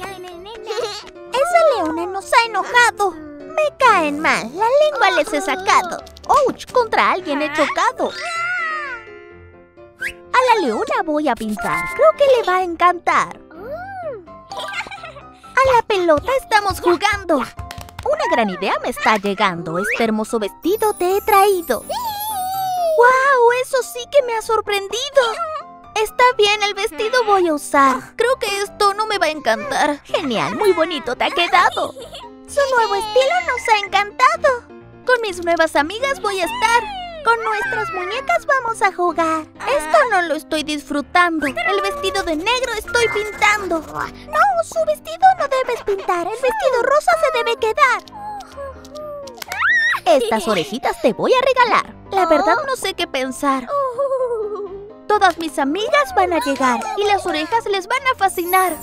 Esa leona nos ha enojado. Me caen mal. La lengua les he sacado. ¡Ouch! Contra alguien he chocado. A la leona voy a pintar. Creo que le va a encantar. A la pelota estamos jugando. Una gran idea me está llegando. Este hermoso vestido te he traído. ¡Wow! Eso sí que me ha sorprendido. Está bien, el vestido voy a usar. Creo que esto no me va a encantar. Genial, muy bonito te ha quedado. Su nuevo estilo nos ha encantado. Con mis nuevas amigas voy a estar. Con nuestras muñecas vamos a jugar. Esto no lo estoy disfrutando. El vestido de negro estoy pintando. No, su vestido no debes pintar. El vestido rosa se debe quedar. Estas orejitas te voy a regalar. La verdad no sé qué pensar. Todas mis amigas van a llegar y las orejas les van a fascinar.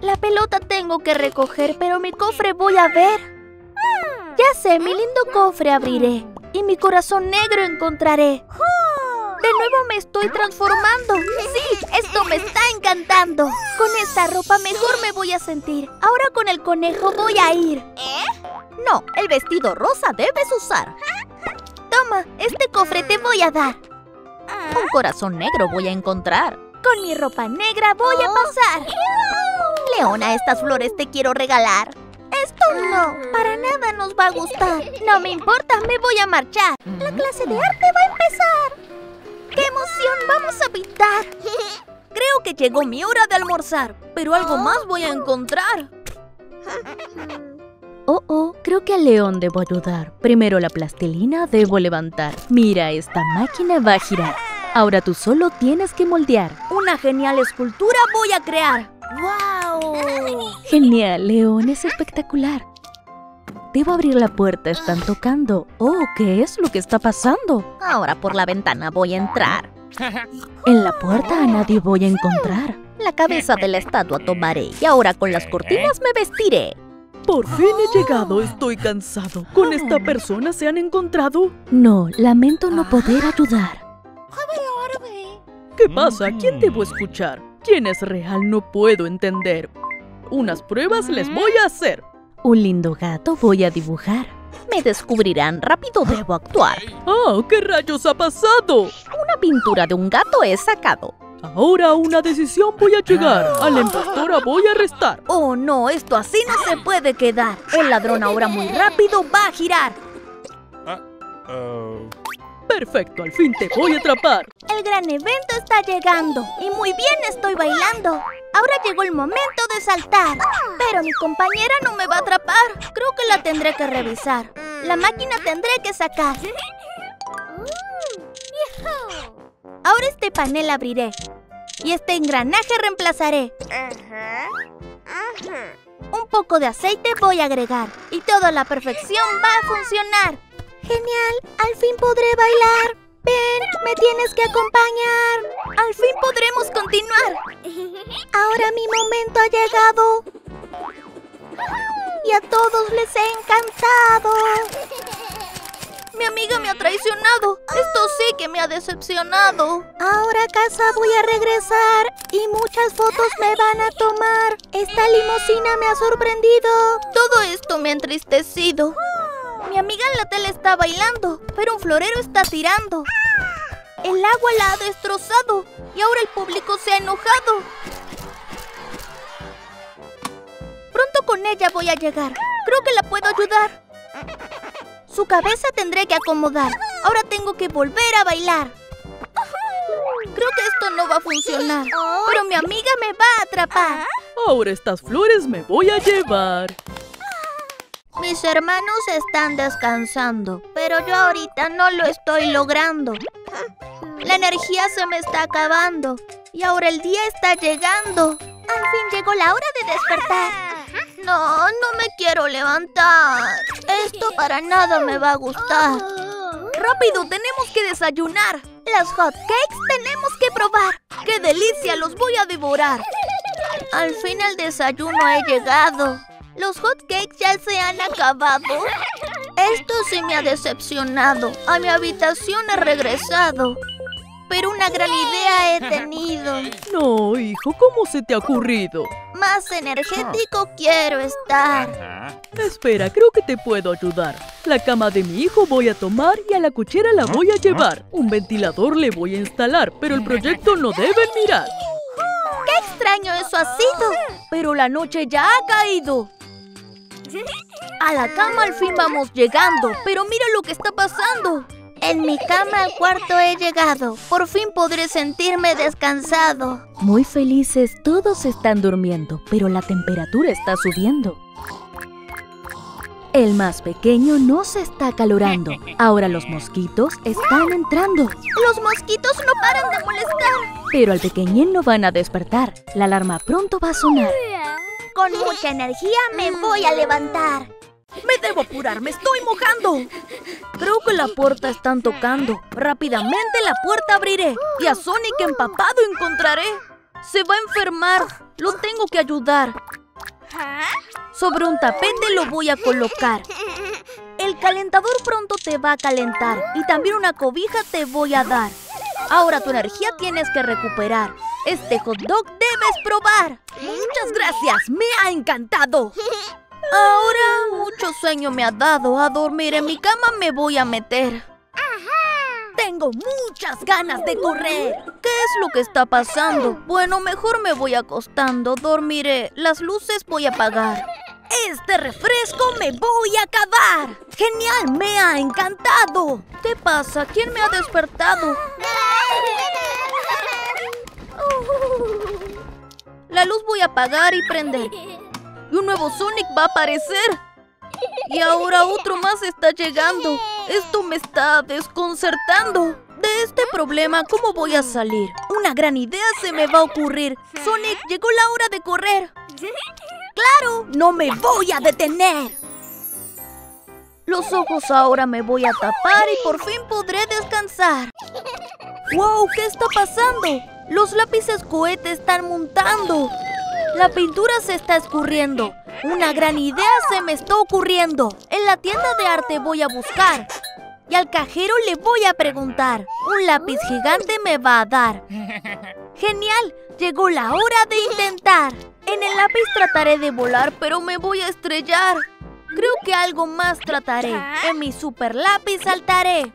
La pelota tengo que recoger, pero mi cofre voy a ver. Ya sé, mi lindo cofre abriré y mi corazón negro encontraré. De nuevo me estoy transformando. Sí, esto me está encantando. Con esta ropa mejor me voy a sentir. Ahora con el conejo voy a ir. No, el vestido rosa debes usar. Toma, este cofre te voy a dar. Un corazón negro voy a encontrar. Con mi ropa negra voy a pasar. Leona, estas flores te quiero regalar. Esto no, para nada nos va a gustar. No me importa, me voy a marchar. La clase de arte va a empezar. ¡Qué emoción! ¡Vamos a pintar! Creo que llegó mi hora de almorzar, pero algo más voy a encontrar. Oh, oh, creo que al león debo ayudar. Primero la plastilina debo levantar. Mira, esta máquina va a girar. Ahora tú solo tienes que moldear. Una genial escultura voy a crear. ¡Wow! Genial, León, es espectacular. Debo abrir la puerta, están tocando. Oh, ¿qué es lo que está pasando? Ahora por la ventana voy a entrar. En la puerta a nadie voy a encontrar. La cabeza de la estatua tomaré y ahora con las cortinas me vestiré. Por fin he llegado, estoy cansado. ¿Con esta persona se han encontrado? No, lamento no poder ayudar. ¿Qué pasa? ¿Quién debo escuchar? ¿Quién es real? No puedo entender. Unas pruebas les voy a hacer. Un lindo gato voy a dibujar. Me descubrirán, rápido debo actuar. ¡Oh, qué rayos ha pasado! Una pintura de un gato he sacado. Ahora a una decisión voy a llegar. A la impostora voy a arrestar. Oh no, esto así no se puede quedar. El ladrón ahora muy rápido va a girar. Perfecto, al fin te voy a atrapar. El gran evento está llegando y muy bien estoy bailando. Ahora llegó el momento de saltar. Pero mi compañera no me va a atrapar. Creo que la tendré que revisar. La máquina tendré que sacar. Ahora este panel abriré. Y este engranaje reemplazaré. Un poco de aceite voy a agregar. Y todo a la perfección va a funcionar. Genial, al fin podré bailar. Ven, me tienes que acompañar. Al fin podremos continuar. Ahora mi momento ha llegado. Y a todos les he encantado. Mi amiga me ha traicionado. Esto sí que me ha decepcionado. Ahora a casa voy a regresar y muchas fotos me van a tomar. Esta limusina me ha sorprendido. Todo esto me ha entristecido. Mi amiga en la tele está bailando, pero un florero está tirando. El agua la ha destrozado y ahora el público se ha enojado. Pronto con ella voy a llegar. Creo que la puedo ayudar. Su cabeza tendré que acomodar. Ahora tengo que volver a bailar. Creo que esto no va a funcionar. Pero mi amiga me va a atrapar. Ahora estas flores me voy a llevar. Mis hermanos están descansando, pero yo ahorita no lo estoy logrando. La energía se me está acabando y ahora el día está llegando. Al fin llegó la hora de despertar. No, no me quiero levantar. Esto para nada me va a gustar. Rápido, tenemos que desayunar. Las hot cakes tenemos que probar. ¡Qué delicia! Los voy a devorar. Al fin el desayuno he llegado. Los hot cakes ya se han acabado. Esto sí me ha decepcionado. A mi habitación he regresado. pero una gran idea he tenido. No, hijo, ¿cómo se te ha ocurrido? Más energético quiero estar. Espera, creo que te puedo ayudar. La cama de mi hijo voy a tomar y a la cuchera la voy a llevar. Un ventilador le voy a instalar, pero el proyecto no deben mirar. ¡Qué extraño eso ha sido! Pero la noche ya ha caído. A la cama al fin vamos llegando, pero mira lo que está pasando. En mi cama al cuarto he llegado. Por fin podré sentirme descansado. Muy felices, todos están durmiendo, pero la temperatura está subiendo. El más pequeño no se está acalorando. Ahora los mosquitos están entrando. Los mosquitos no paran de molestar. Pero al pequeñín no van a despertar. La alarma pronto va a sonar. Con mucha energía me voy a levantar. ¡Me debo apurar! ¡Me estoy mojando! Creo que la puerta están tocando. Rápidamente la puerta abriré. Y a Sonic empapado encontraré. Se va a enfermar. Lo tengo que ayudar. Sobre un tapete lo voy a colocar. El calentador pronto te va a calentar. Y también una cobija te voy a dar. Ahora tu energía tienes que recuperar. Este hot dog debes probar. Muchas gracias. Me ha encantado. Ahora mucho sueño me ha dado. A dormir en mi cama me voy a meter. Tengo muchas ganas de correr. ¿Qué es lo que está pasando? Bueno, mejor me voy acostando. Dormiré. Las luces voy a apagar. Este refresco me voy a acabar. ¡Genial! ¡Me ha encantado! ¿Qué pasa? ¿Quién me ha despertado? La luz voy a apagar y prender. Y un nuevo Sonic va a aparecer. Y ahora otro más está llegando. Esto me está desconcertando. De este problema, ¿cómo voy a salir? Una gran idea se me va a ocurrir. Sonic, llegó la hora de correr. ¡Claro! ¡No me voy a detener! Los ojos ahora me voy a tapar y por fin podré descansar. ¡Wow! ¿Qué está pasando? Los lápices cohete están montando. La pintura se está escurriendo. Una gran idea se me está ocurriendo. En la tienda de arte voy a buscar. Y al cajero le voy a preguntar. Un lápiz gigante me va a dar. ¡Genial! Llegó la hora de intentar. En el lápiz trataré de volar, pero me voy a estrellar. Creo que algo más trataré. En mi super lápiz saltaré.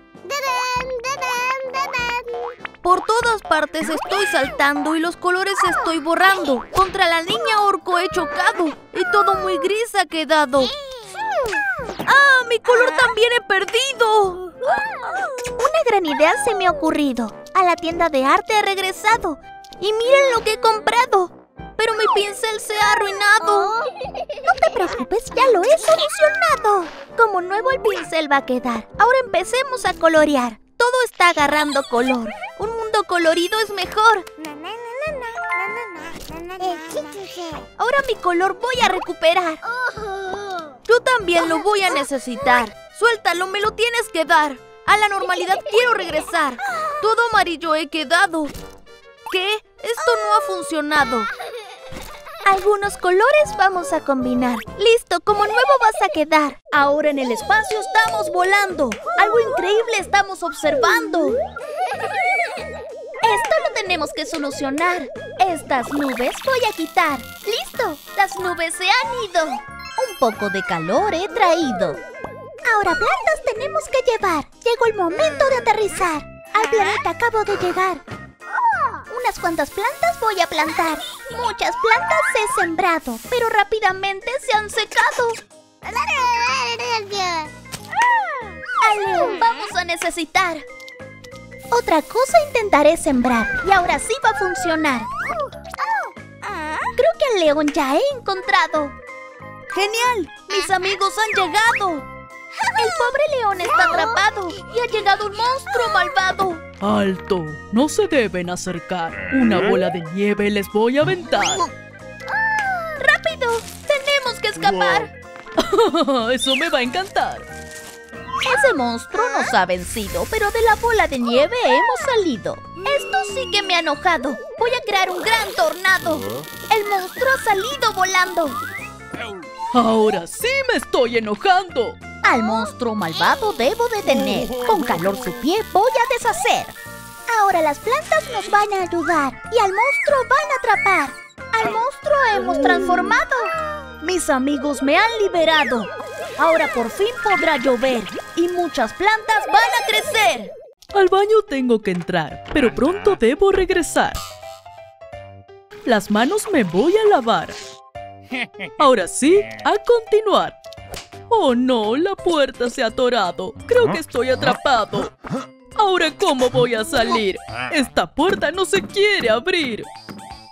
Por todas partes estoy saltando y los colores estoy borrando. Contra la niña orco he chocado y todo muy gris ha quedado. ¡Ah! ¡Mi color también he perdido! Una gran idea se me ha ocurrido. A la tienda de arte he regresado. Y miren lo que he comprado. Pero mi pincel se ha arruinado. No te preocupes, ya lo he solucionado. Como nuevo el pincel va a quedar. Ahora empecemos a colorear. Todo está agarrando color. Un mundo colorido es mejor. Ahora mi color voy a recuperar. Yo también lo voy a necesitar. Suéltalo, me lo tienes que dar. A la normalidad quiero regresar. Todo amarillo he quedado. ¿Qué? Esto no ha funcionado. Algunos colores vamos a combinar. Listo, como nuevo vas a quedar. Ahora en el espacio estamos volando. Algo increíble estamos observando. Esto lo tenemos que solucionar. Estas nubes voy a quitar. ¡Listo! Las nubes se han ido. Un poco de calor he traído. Ahora plantas tenemos que llevar. Llegó el momento de aterrizar. Al planeta acabo de llegar. Unas cuantas plantas voy a plantar. Muchas plantas he sembrado, pero rápidamente se han secado. Al león vamos a necesitar. Otra cosa intentaré sembrar y ahora sí va a funcionar. Creo que al león ya he encontrado. ¡Genial! ¡Mis amigos han llegado! El pobre león está atrapado y ha llegado un monstruo malvado. ¡Alto! No se deben acercar. Una bola de nieve les voy a aventar. ¡Rápido! ¡Tenemos que escapar! Eso me va a encantar. Ese monstruo nos ha vencido, pero de la bola de nieve hemos salido. Esto sí que me ha enojado. Voy a crear un gran tornado. El monstruo ha salido volando. Ahora sí me estoy enojando. Al monstruo malvado debo detener. Con calor su pie voy a deshacer. Ahora las plantas nos van a ayudar y al monstruo van a atrapar. Al monstruo hemos transformado. Mis amigos me han liberado. Ahora por fin podrá llover y muchas plantas van a crecer. Al baño tengo que entrar, pero pronto debo regresar. Las manos me voy a lavar. Ahora sí, a continuar. Oh no, la puerta se ha atorado. Creo que estoy atrapado. Ahora, ¿cómo voy a salir? Esta puerta no se quiere abrir.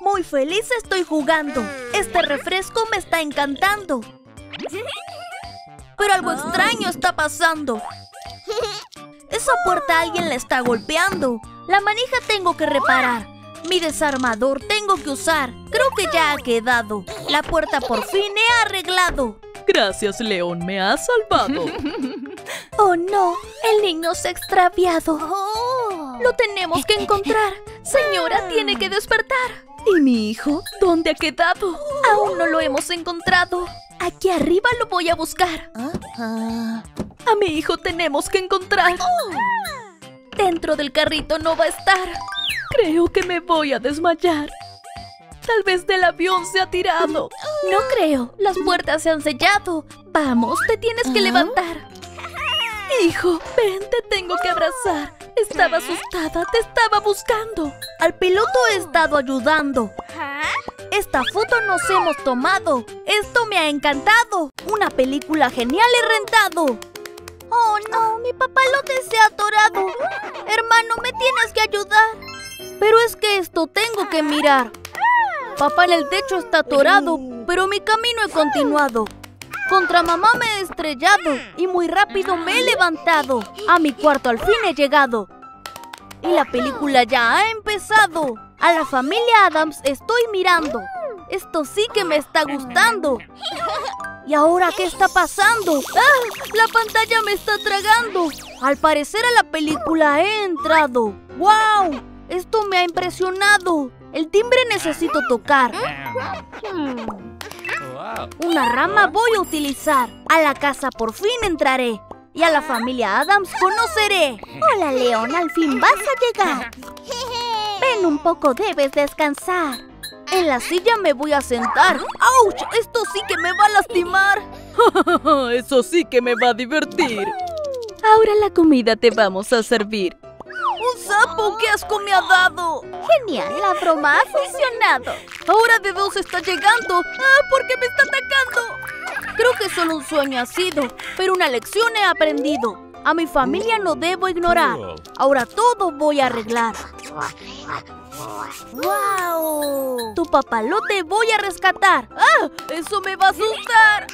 Muy feliz estoy jugando. Este refresco me está encantando. Pero algo extraño está pasando. Esa puerta alguien la está golpeando. La manija tengo que reparar. Mi desarmador tengo que usar. Creo que ya ha quedado. La puerta por fin he arreglado. Gracias, León, me has salvado. Oh no, el niño se ha extraviado. Lo tenemos que encontrar. Señora, tiene que despertar. ¿Y mi hijo? ¿Dónde ha quedado? Aún no lo hemos encontrado. Aquí arriba lo voy a buscar. A mi hijo tenemos que encontrar. Dentro del carrito no va a estar. Creo que me voy a desmayar. Tal vez del avión se ha tirado. No creo. Las puertas se han sellado. Vamos, te tienes que levantar. Hijo, ven, te tengo que abrazar. Estaba asustada, te estaba buscando. Al piloto he estado ayudando. Esta foto nos hemos tomado. Esto me ha encantado. Una película genial he rentado. Oh no, mi papalote se ha atorado. Hermano, me tienes que ayudar. Pero es que esto tengo que mirar. Papá en el techo está atorado, pero mi camino he continuado. Contra mamá me he estrellado y muy rápido me he levantado. A mi cuarto al fin he llegado. Y la película ya ha empezado. A la familia Adams estoy mirando. Esto sí que me está gustando. ¿Y ahora qué está pasando? ¡Ah! La pantalla me está tragando. Al parecer a la película he entrado. ¡Wow! Esto me ha impresionado. El timbre necesito tocar. Una rama voy a utilizar. A la casa por fin entraré. Y a la familia Adams conoceré. Hola, León, al fin vas a llegar. Ven un poco, debes descansar. En la silla me voy a sentar. ¡Auch! Esto sí que me va a lastimar. Eso sí que me va a divertir. Ahora la comida te vamos a servir. ¡Qué asco me ha dado! Genial, la broma ha funcionado. Ahora de dos está llegando. ¡Ah! ¿Por qué me está atacando? Creo que solo un sueño ha sido, pero una lección he aprendido. A mi familia no debo ignorar. Ahora todo voy a arreglar. ¡Wow! Tu papalote voy a rescatar. ¡Ah! ¡Eso me va a asustar!